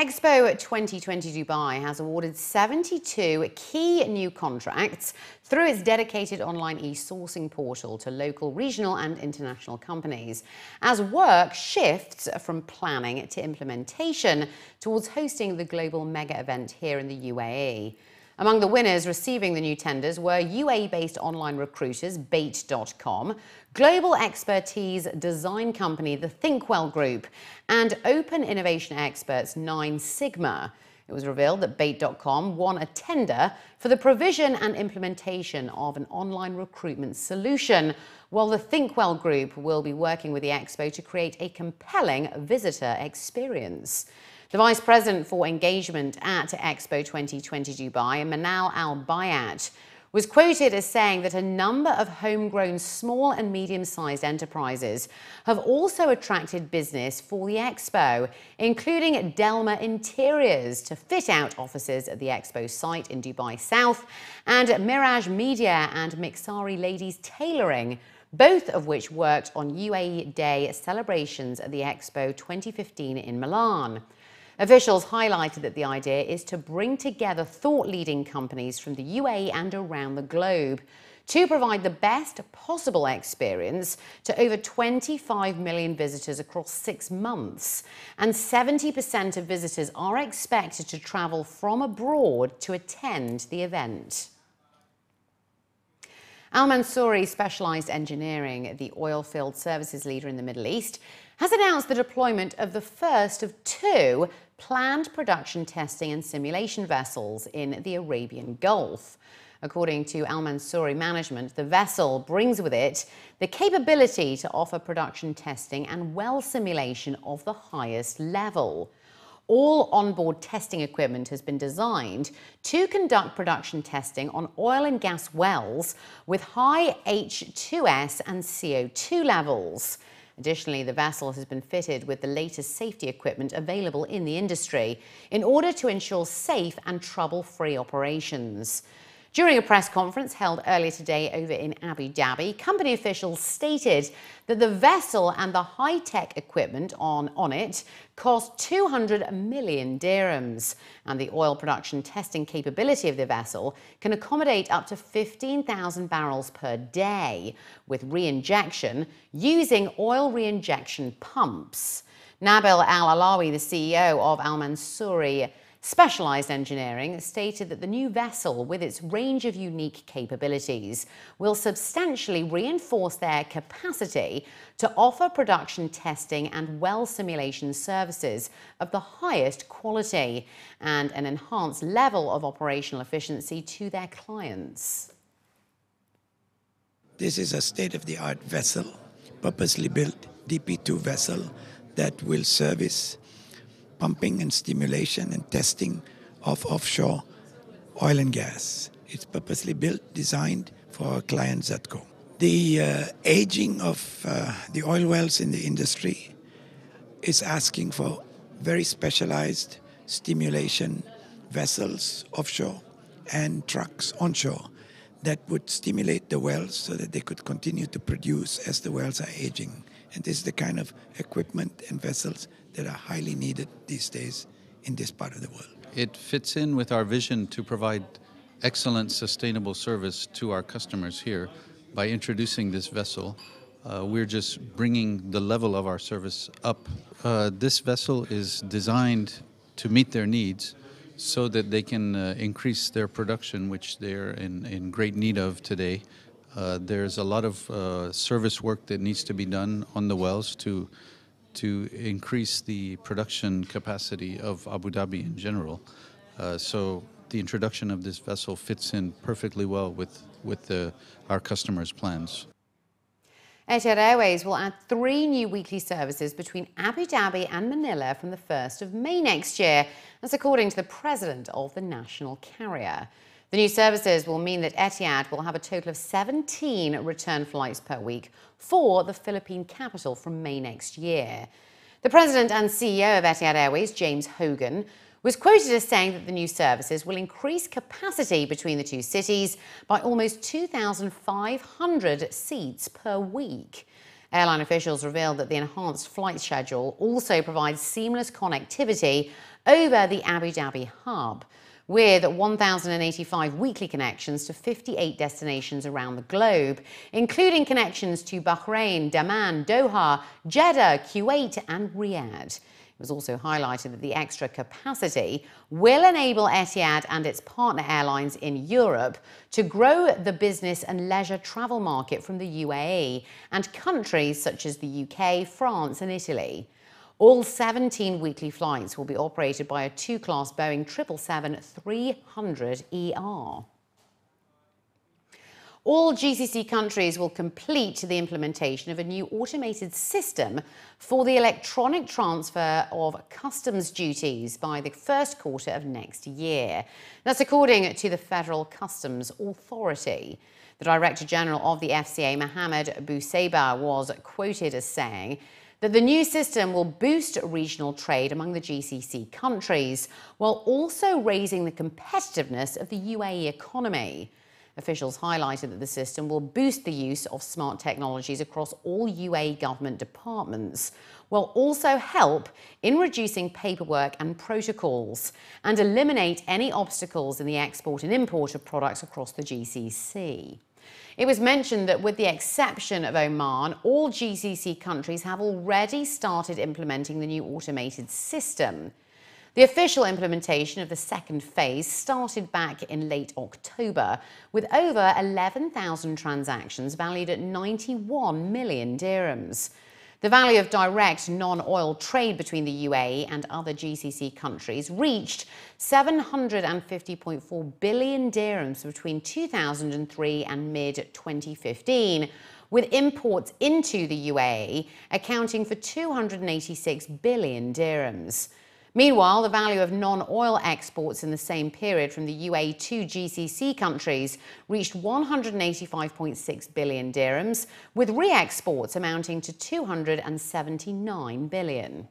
Expo 2020 Dubai has awarded 72 key new contracts through its dedicated online e-sourcing portal to local, regional and international companies as work shifts from planning to implementation towards hosting the global mega event here in the UAE. Among the winners receiving the new tenders were UAE-based online recruiters Bayt.com, global expertise design company the Thinkwell Group, and open innovation experts NineSigma. It was revealed that Bayt.com won a tender for the provision and implementation of an online recruitment solution, while the Thinkwell Group will be working with the Expo to create a compelling visitor experience. The Vice President for Engagement at Expo 2020 Dubai, Manal Al Bayat, was quoted as saying that a number of homegrown small and medium-sized enterprises have also attracted business for the Expo, including Delma Interiors to fit out offices at the Expo site in Dubai South and Mirage Media and Mixari Ladies Tailoring both of which worked on UAE Day celebrations at the Expo 2015 in Milan. Officials highlighted that the idea is to bring together thought-leading companies from the UAE and around the globe to provide the best possible experience to over 25 million visitors across six months. And 70% of visitors are expected to travel from abroad to attend the event. Al Mansoori Specialized Engineering, the oil field services leader in the Middle East, has announced the deployment of the first of two planned production testing and stimulation vessels in the Arabian Gulf. According to Al Mansoori management, the vessel brings with it the capability to offer production testing and well stimulation of the highest level. All onboard testing equipment has been designed to conduct production testing on oil and gas wells with high H2S and CO2 levels. Additionally, the vessel has been fitted with the latest safety equipment available in the industry in order to ensure safe and trouble-free operations. During a press conference held earlier today over in Abu Dhabi, company officials stated that the vessel and the high-tech equipment on, on it cost 200 million dirhams, and the oil production testing capability of the vessel can accommodate up to 15,000 barrels per day with re-injection using oil re-injection pumps. Nabil Al-Alawi, the CEO of Al Mansoori Specialized Engineering stated that the new vessel, with its range of unique capabilities, will substantially reinforce their capacity to offer production testing and well stimulation services of the highest quality and an enhanced level of operational efficiency to their clients. This is a state-of-the-art vessel, purposely built DP2 vessel that will service pumping and stimulation and testing of offshore oil and gas. It's purposely built, designed for our client ZADCO. The uh, aging of uh, the oil wells in the industry is asking for very specialized stimulation vessels offshore and trucks onshore that would stimulate the wells so that they could continue to produce as the wells are aging. And this is the kind of equipment and vessels that are highly needed these days in this part of the world. It fits in with our vision to provide excellent sustainable service to our customers here by introducing this vessel. Uh, we're just bringing the level of our service up. Uh, this vessel is designed to meet their needs so that they can uh, increase their production, which they're in, in great need of today. Uh, there's a lot of uh, service work that needs to be done on the wells to to increase the production capacity of Abu Dhabi in general. Uh, so the introduction of this vessel fits in perfectly well with with the, our customers' plans. Etihad Airways will add three new weekly services between Abu Dhabi and Manila from the 1st of May next year. That's according to the president of the national carrier. The new services will mean that Etihad will have a total of 17 return flights per week for the Philippine capital from May next year. The president and CEO of Etihad Airways, James Hogan, was quoted as saying that the new services will increase capacity between the two cities by almost 2,500 seats per week. Airline officials revealed that the enhanced flight schedule also provides seamless connectivity over the Abu Dhabi hub, with 1,085 weekly connections to 58 destinations around the globe, including connections to Bahrain, Dammam, Doha, Jeddah, Kuwait, and Riyadh. It was also highlighted that the extra capacity will enable Etihad and its partner airlines in Europe to grow the business and leisure travel market from the UAE and countries such as the UK, France, and Italy. All 17 weekly flights will be operated by a two class Boeing 777 300ER. All GCC countries will complete the implementation of a new automated system for the electronic transfer of customs duties by the first quarter of next year. That's according to the Federal Customs Authority. The Director General of the FCA, Mohamed Bouseba, was quoted as saying, that the new system will boost regional trade among the GCC countries while also raising the competitiveness of the UAE economy. Officials highlighted that the system will boost the use of smart technologies across all UAE government departments, will also help in reducing paperwork and protocols, and eliminate any obstacles in the export and import of products across the GCC. It was mentioned that with the exception of Oman, all GCC countries have already started implementing the new automated system. The official implementation of the second phase started back in late October, with over 11,000 transactions valued at 91 million dirhams. The value of direct non-oil trade between the UAE and other GCC countries reached 750.4 billion dirhams between 2003 and mid-2015, with imports into the UAE accounting for 286 billion dirhams. Meanwhile, the value of non-oil exports in the same period from the UAE to GCC countries reached 185.6 billion dirhams, with re-exports amounting to 279 billion.